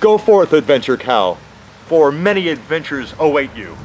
Go forth, Adventure Cow, for many adventures await you.